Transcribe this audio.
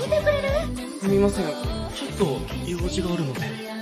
聞いてくれる？すみませんちょっと用事があるので。